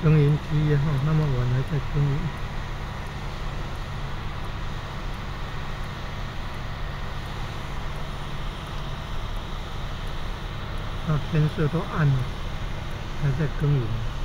耕耘机哈，那么晚还在耕耘。那天色都暗了，还在耕耘。